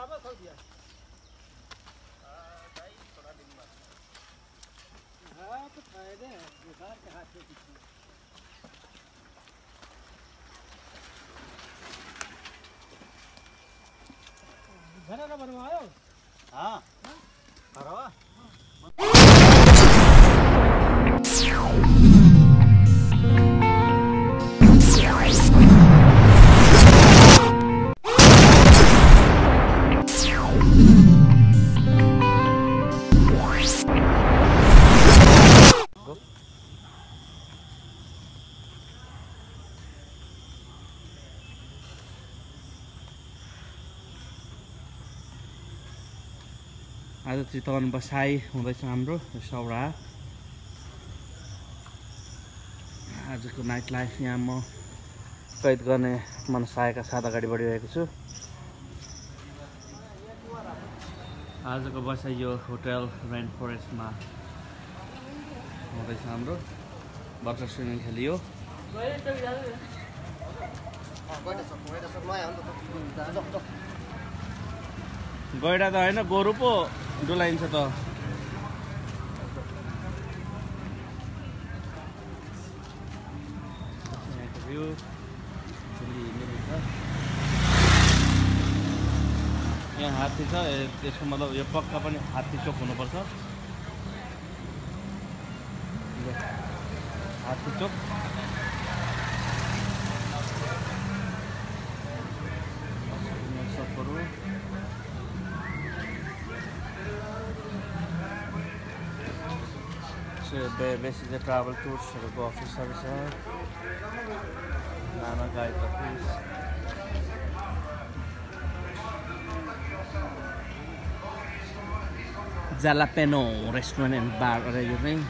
आपस थक दिया हाँ तो फायदे हैं बेकार के हाथ में पीछे घना का बनवायो हाँ करवा चितवन बसाइ हुँदैछ हाम्रो सौरा। आजको नाइट लाइफ यहाँ म कैद गर्ने मनसायका साथ अगाडि बढिरहेको छु। आजको बसाइ यो होटल रेन्ट फरेस्टमा हुँदैछ हाम्रो। भर्खर स्विमिङ खेलियो। गैडा त होइन गोरु पो। डुलाइन्छ त। छ यहाँ हात्ती छ त्यसको मतलब यो पक्का पनि हात्ती चोक हुनुपर्छ। हात्ती चोक। Bebes is the travel tour, Sharago office services. Nana guide please. Jalapeno restaurant and bar, are you doing?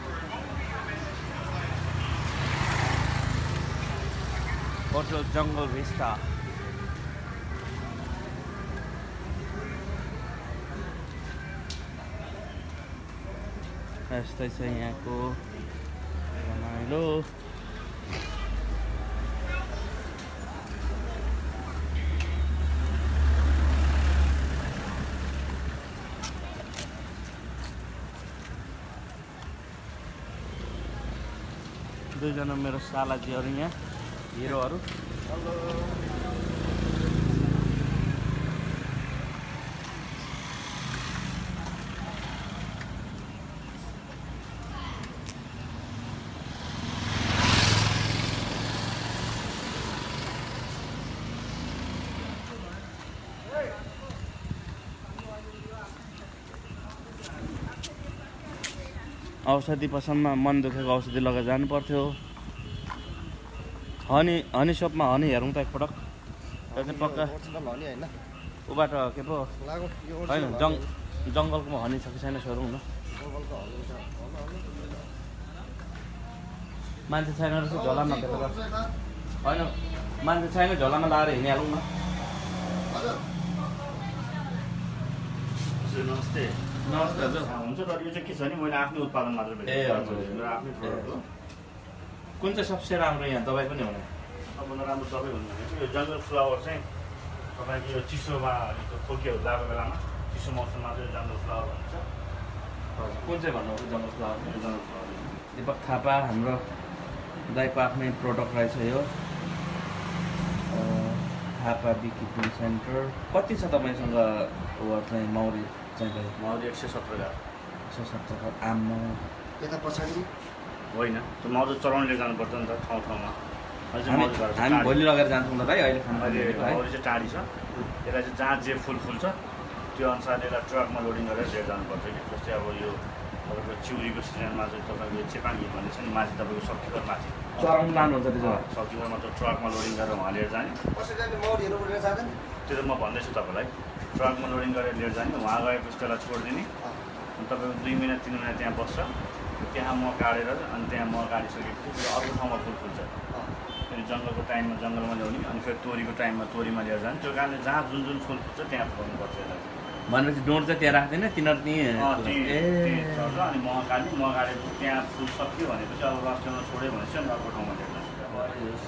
Hotel Jungle Vista. यस्तै छ यहाँको रमाइलो दुईजना मेरो सालाजीहरू यहाँ हिरोहरू औषधि पसलमा मन दुखेको औषधि लगाएर जानु पर्थ्यो हनी हनी सपमा हनी हेरौँ त एकपटक। त्यो चाहिँ पक्का ऊबाट के पो? होइन जङ जङ्गलकोमा हनी छ कि छैन सोधौँ न। मान्छे छैन रहेछ झोलामा होइन मान्छे छैन झोलामा लाएर हिँडिहालौँ न। नमस्ते। नमस्ते हजुर हुन्छ तर यो चाहिँ के छ भने मैले आफ्नो उत्पादन मात्र ए, हजुर। आफ्नै प्रडक्ट हो। कुन चाहिँ सबसे राम्रो यहाँ? दबाई पनि हुने सबभन्दा राम्रो भन्नु भनेको यो जङ्गल फ्लावर चाहिँ तपाईँको यो चिसोमा अलिक खोकीहरू लागेको बेलामा चिसो मौसममा चाहिँ जङ्गल फ्लावर भन्छ। कुन चाहिँ भन्नुहुन्छ जङ्गल फ्लावर? जङ्गल फ्लावर दिपक थापा हाम्रो दाईको आफ्नै प्रडक्ट रहेछ यो। Thapa beekeeping centre. कति छ तपाईँसँग चाहिँ मौरी? एक सय सत्र एक सय आम्मा। यता पछाडि? होइन त्यो माउरी चलाउन लिएर जानुपर्छ नि त ठाउँ ठाउँमा। हामी भोलि लगेर जान्छौँ ल भाइ अहिले खानु अहिले चाहिँ टाढी छ। यसलाई चाहिँ जहाँ जे फुल फुल्छ त्यो अनुसारले यसलाई ट्रकमा लोडिङ गरेर लिएर जानुपर्छ कि। जस्तै अब यो तपाईँको चिउरीको सिजनमा चाहिँ तपाईँको यो चेपाङ्गी भन्ने छ नि माथि तपाईँको सब्जीघर माथि। चराउनु लानुहुन्छ त्यसो सब्जीघरमा त ट्रकमा लोडिङ गरेर उहाँ लिएर जाने। कसरी जाने? त्यो त म भन्दैछु तपाईँलाई। ट्रकमा लोडिङ गरेर लिएर जाने उहाँ गएपछि त्यसलाई छोडिदिने। अनि तपाईँको दुई मिनट तिन मिनट त्यहाँ बस्छ। त्यहाँ म काटेर अनि त्यहाँ म काटिसकेपछि फेरि अर्को ठाउँमा फुल फुल्छ फेरि जङ्गलको टाइममा जङ्गलमा ल्याउने अनि फेरि तोरीको टाइममा तोरीमा लिएर जाने। त्यो कारणले जहाँ जुन जुन फुल फुल्छ त्यहाँ फुलाउनुपर्छ यसलाई। भनेपछि डोर चाहिँ त्यहाँ राख्दैन तिनीहरू चल्छ अनि मह काट्ने। मह काटेपछि त्यहाँ फुल सक्यो भनेपछि अब टाइममा छोड्यो भनेपछि अनि अर्को ठाउँमा लिएर जान्छ।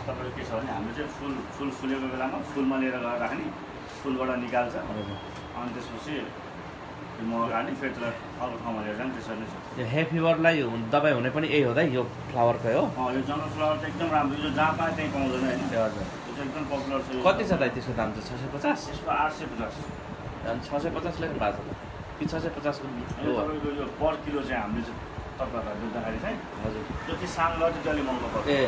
तपाईँको के छ भने हाम्रो चाहिँ फुल फुल फुलेको बेलामा फुलमा लिएर गएर राख्ने। फुलबाट निकाल्छ। अनि त्यसपछि त्यो म गाडी फेरि अर्को ठाउँमा लिएर जाने त्यसरी नै छ। यो हे फिभरलाई दबाई हुने पनि यही हो त यो फ्लावरकै हो? यो जङ्गल फ्लावर चाहिँ एकदम राम्रो यो जहाँ पाए त्यहीँ पाउँदैन होइन हजुर। यो चाहिँ एकदम पपुलर छ। कति छ त त्यसको दाम चाहिँ? छ सय पचास? यसको आठ सय पचास। अनि छ सय पचास लेख्नु भएको छ। कि छ सय पचासको तपाईँको यो पर किलो चाहिँ हामीले चाहिँ तपाईँहरूलाई बुझ्दाखेरि चाहिँ हजुर। जति सानो ल त्यति अलिक महँगो पर्छ। ए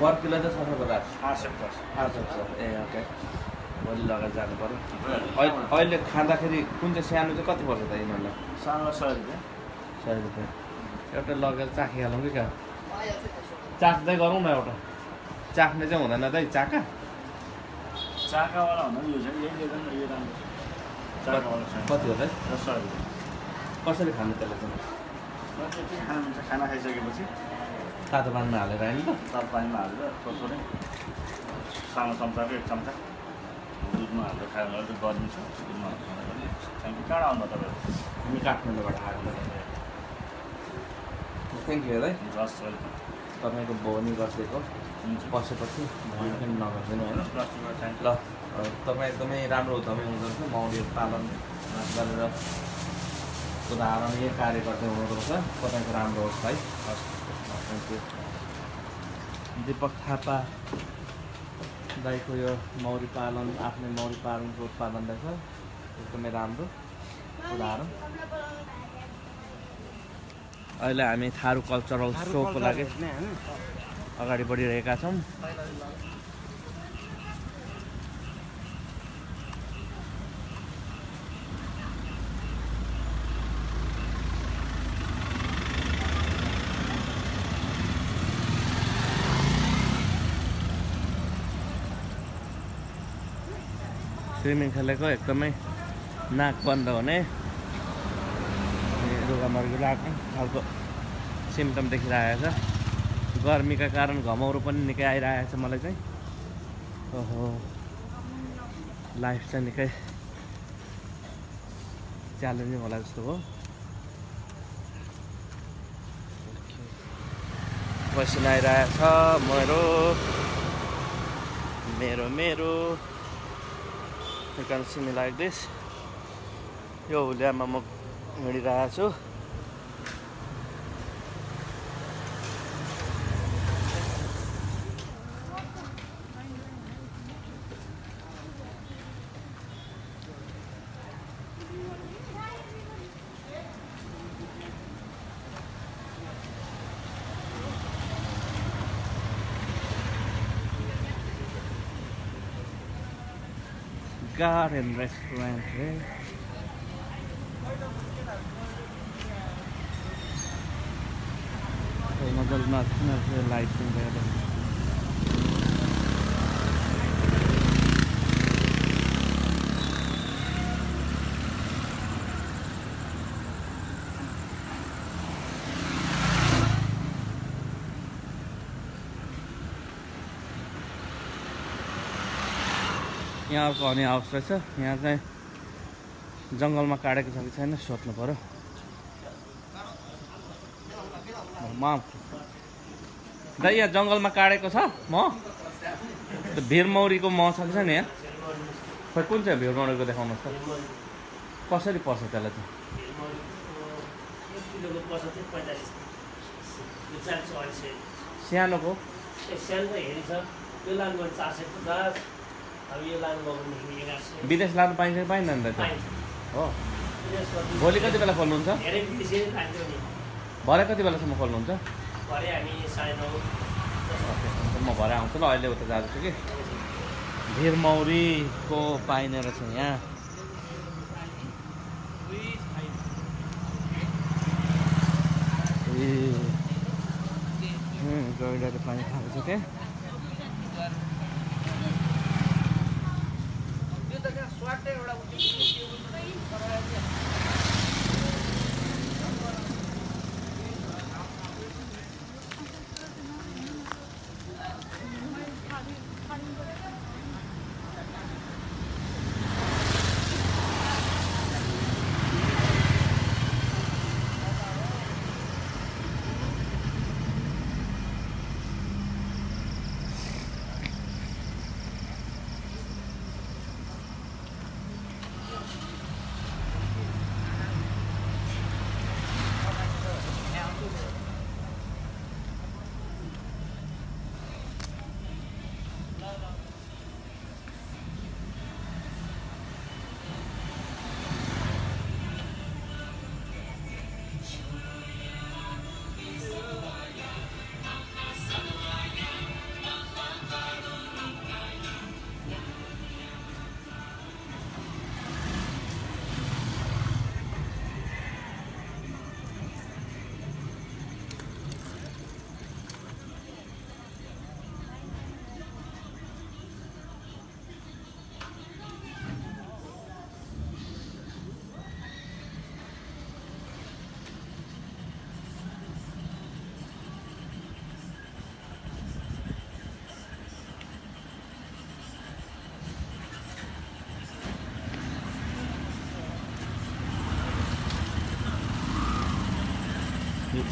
पर किलो चाहिँ छ सय पचास। आठ सय पचास। आठ सय पचास। ए ओके। भोलि लगेर जानु पऱ्यो अहिले अहिले खाँदाखेरि कुन चाहिँ सानो चाहिँ कति पर्छ त यिनीहरूलाई? सानो सय रुपियाँ। सय रुपियाँ। एउटा लगेर चाखिहालौँ कि क्या चाख्दै गरौँ न एउटा। चाख्ने चाहिँ हुँदैन त चाका? चाकावाला भन्दा पनि यो चाहिँ यही लिएर नि यो राम्रो छ। चाकावाला छ। कति हो त? र सय रुपियाँ। कसरी खानु त्यसलाई खाना खाइसकेपछि? तातो पानीमा हालेर होइन त। तातो पानीमा हालेर थोरै थोरै सानो चम्चाको एक चम्चा। खायो भने अलिक गर्मी छ थ्याङ्क यू कहाँ आउनु तपाईँहरू हामी काठमाडौँबाट आएको थ्याङ्क यू है हस् वेलकम तपाईँको बोनी गरिदिएको बसेपछि भोलि पनि नगरिदिनु होइन ल तपाईँ एकदमै राम्रो तपाईँ हुँदो रहेछ मौरी पालन गरेर उदाहरणीय कार्य गर्दै हुनुहुँदो रहेछ तपाईँको राम्रो होस् भाइ। हस् थ्याङ्क यू दिपक थापा। दाईको यो मौरी पालन आफ्नै मौरी पालनको उत्पादन रहेछ। एकदमै राम्रो उदाहरण। अहिले हामी थारू कल्चरल सोको लागि अगाडि बढिरहेका छौँ। स्विमिङ खेलेको एकदमै नाक बन्द हुने। रुगामर्गी लाग्ने खालको सिम्टम देखिरहेको छ। गर्मीका कारण घमाउरो पनि निकै आइरहेको छ मलाई चाहिँ। ओहो। लाइफ चाहिँ निकै च्यालेन्जिङ होला जस्तो हो। पसिना आइरहेको छ मेरो। मेरो मेरो। You can see me like this. यो हुलियामा म हिँडिरहेको छु And restaurant, right? So, Mughal National Lighting there. यहाँ अर्को हनी हाउस रहेछ। यहाँ चाहिँ जङ्गलमा काटेको छ कि छैन सोध्नु पऱ्यो म दाइ यहाँ जङ्गलमा काटेको छ म? भिरमौरीको मह छ कि छैन यहाँ? खोइ कुन चाहिँ भिरमौरीको देखाउनुहोस् त। कसरी पर्छ त्यसलाई चाहिँ सानोको? सानो हेरी छ चार सय पचास। विदेश लानु पाइन्छ कि पाइँदैन त हो। भोलि कति बेला खोल्नुहुन्छ? भरे कति बेलासम्म खोल्नुहुन्छ? म भरे आउँछु ल अहिले उता जाँदैछु कि। भिरमौरीको पाइने रहेछ यहाँ। ए। पानी खाएको छ त्यहाँ കോട്ടയുടെ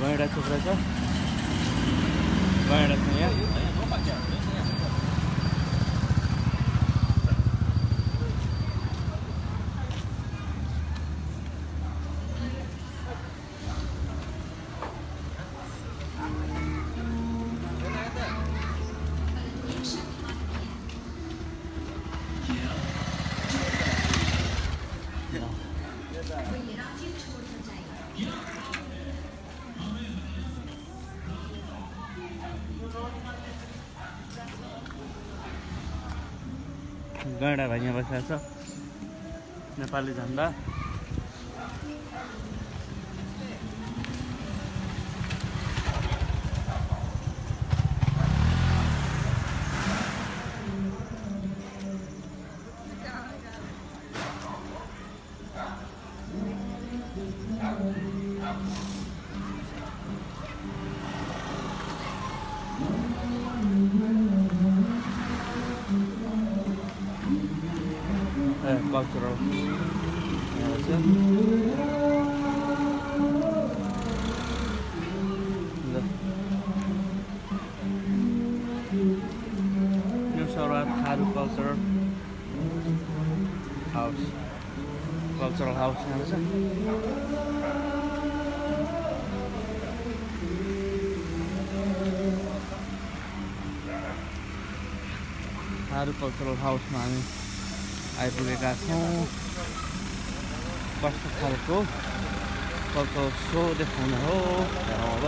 गैँडा थुक्रा छ गैँडा गैँडा भाइ यहाँ बसिरहेको छ। नेपाली झन्डा। A cultural outro. That's it. House. Cultural house, that's it. Cultural house, man. आइपुगेका छौँ। कस्तो खालको? कल्चरल सो देखाउने हो? अब